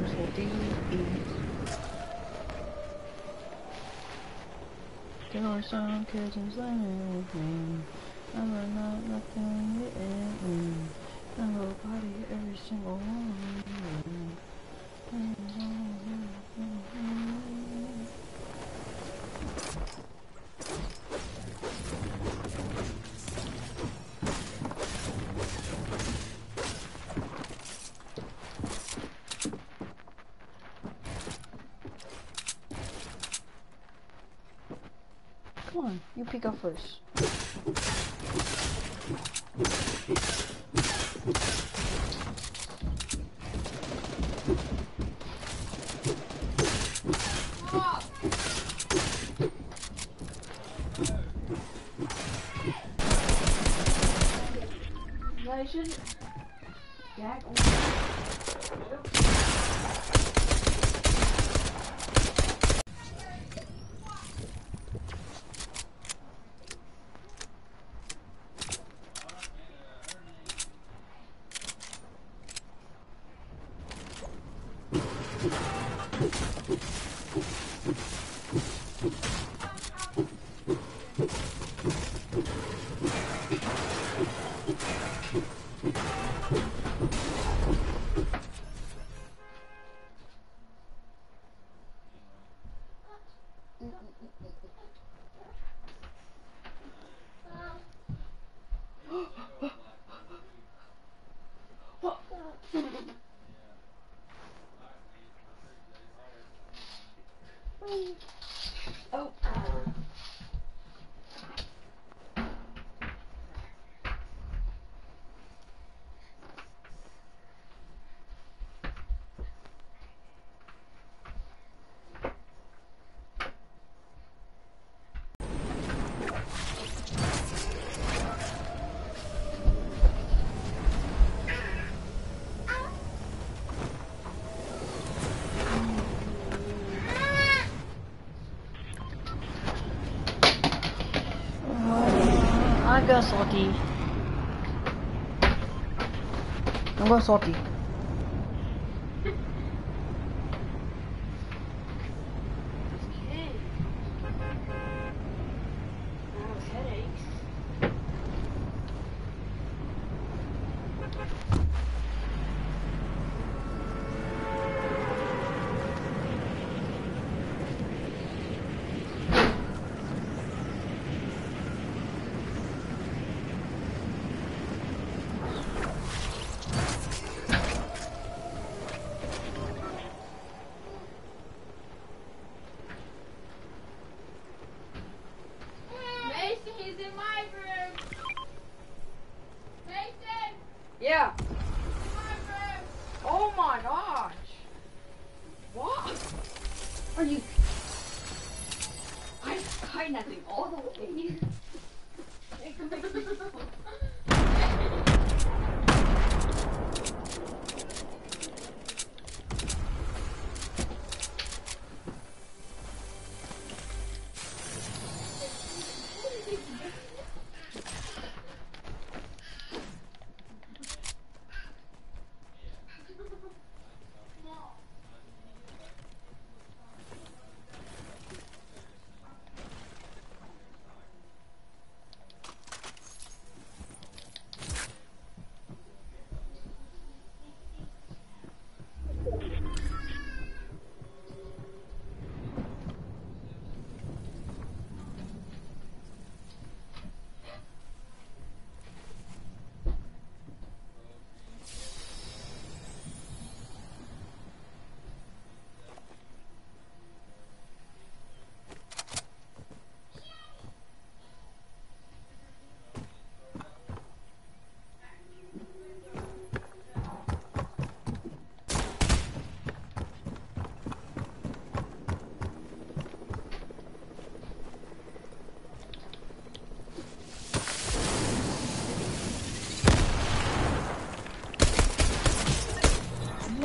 I'm. There are some kitchens living with me. I'm not nothing getting I'm gonna party every single one. On, you pick up first. I shouldn't. Jack. Oh. I got salty. I'm Are you? I I nothing all the way.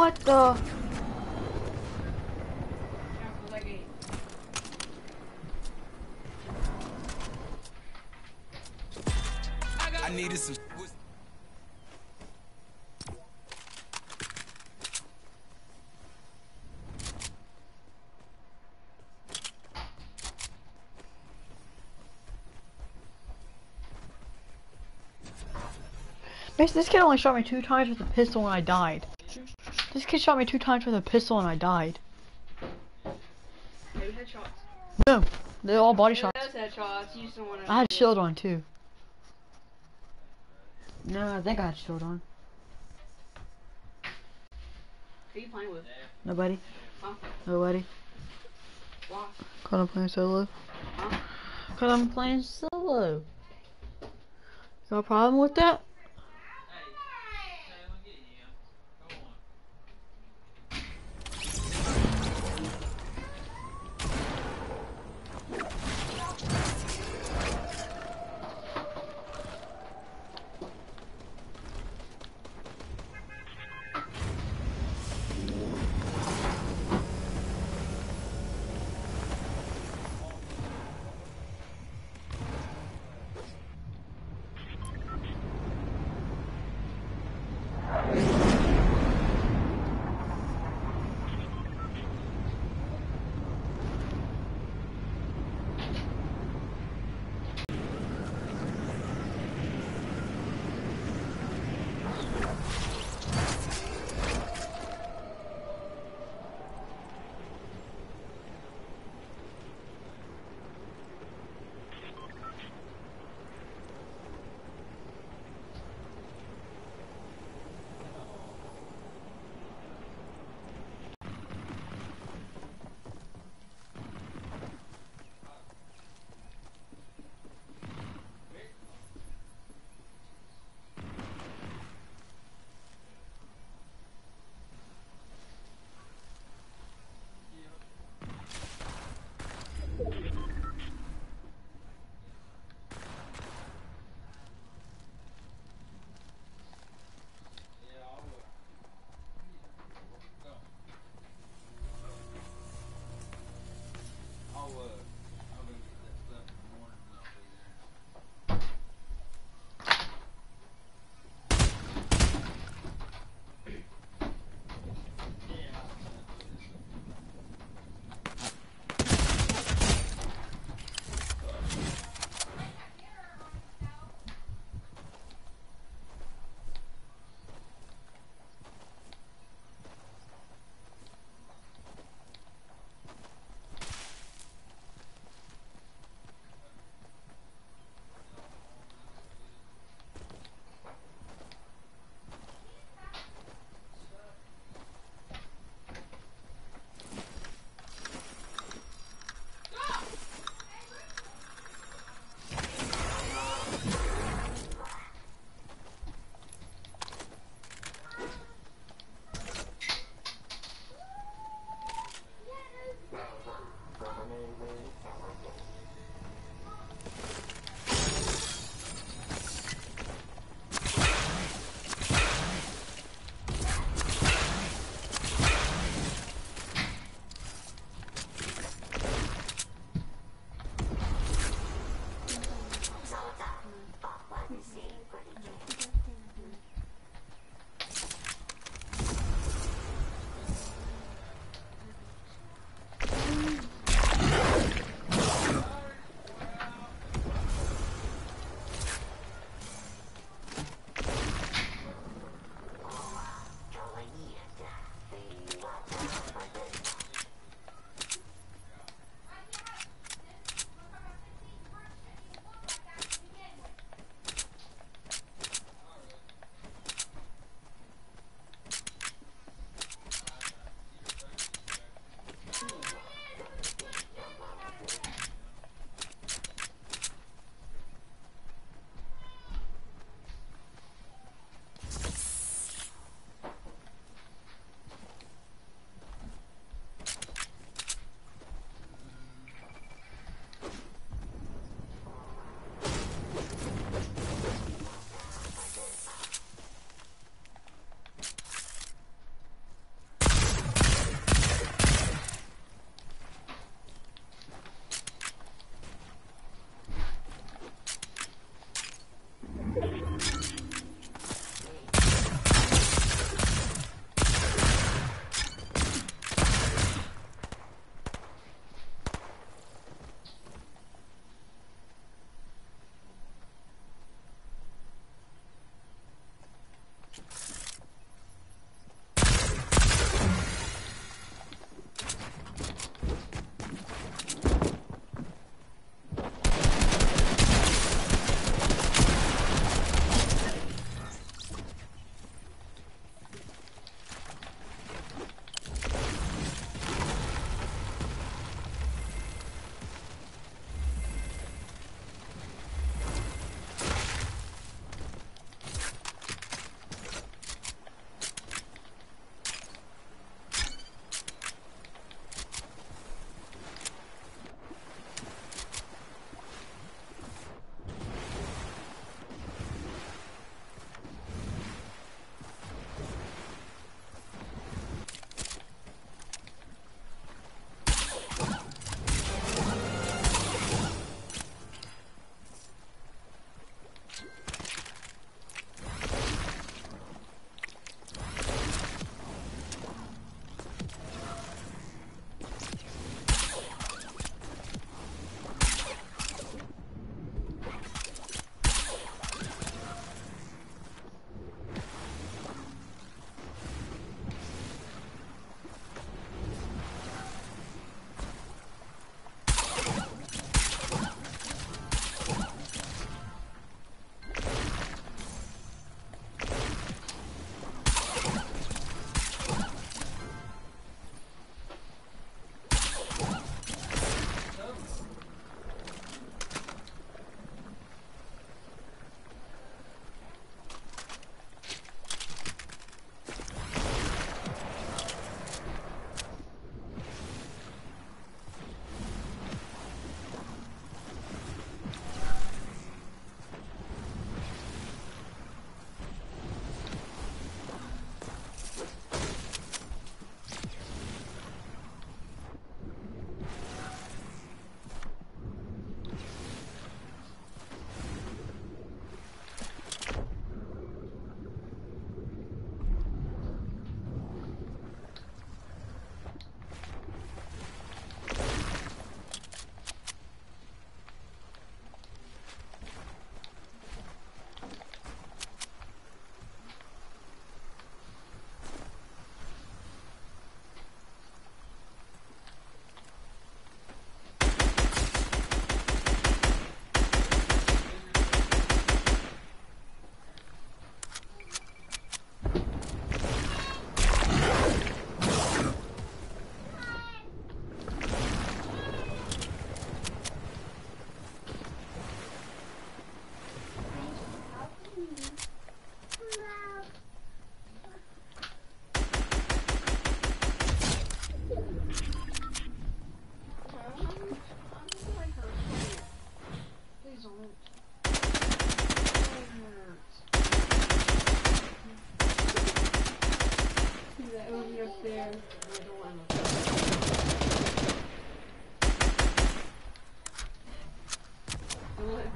What the? I needed some. This kid only shot me two times with a pistol and I died. This kid shot me two times with a pistol and I died. Maybe headshots. No, they're all body shots. headshots. You just don't want to. I had shield on too. No, I think I had shield on. Who are you playing with? Nobody. Huh? Nobody. Why? Cause I'm playing solo. Huh? Cause I'm playing solo. Got a problem with that?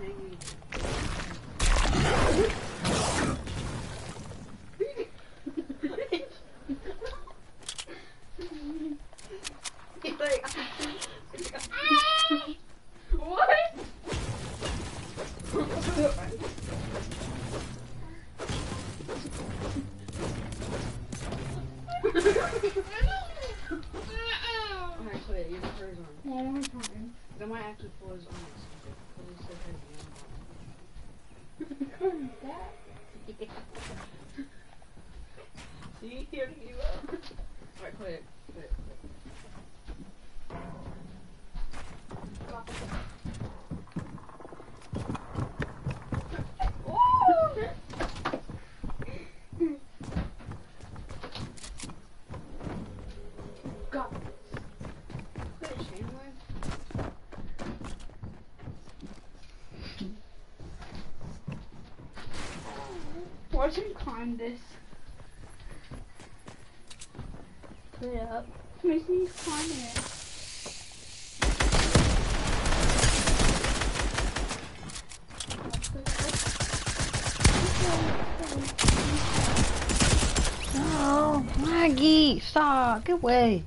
Thank you. See, he already gave up. Alright, quit it. Quit it. Got Quit it, Shameless. Watch him climb this. Put it up. Mason, climbing it. No, Maggie, stop. Get away.